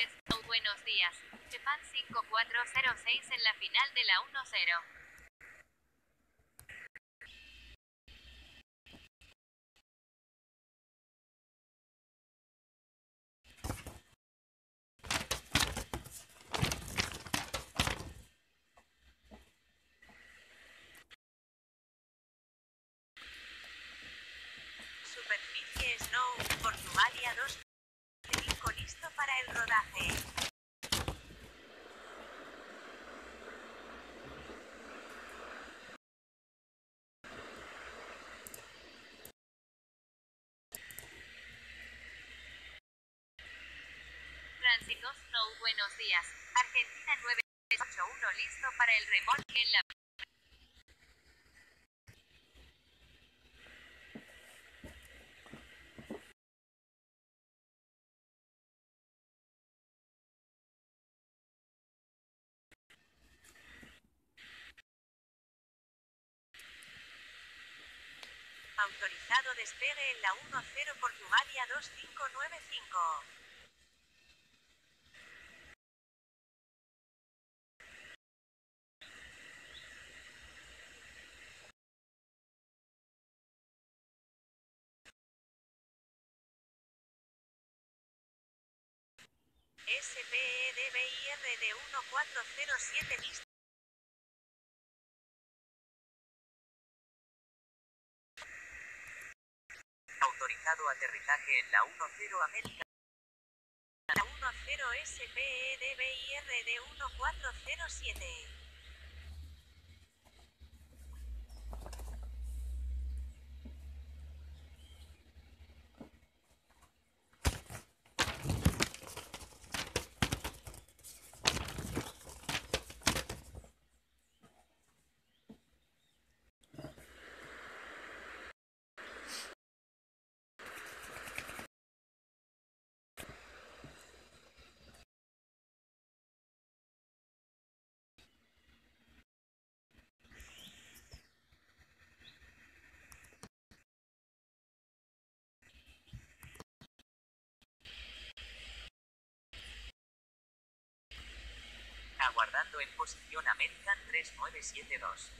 Torres, oh, buenos días. Japan 5406 en la final de la 1-0. Superficie Snow, Portugalia 2. Listo para el rodaje. Tránsito Snow, buenos días. Argentina 981 listo para el remolque en la Autorizado despegue en la 10 Portugalia 2595. SPEDBIR de 1407 listo. Autorizado aterrizaje en la 10 América. La 10 SPEDBIR de 1407. En posición American 3972.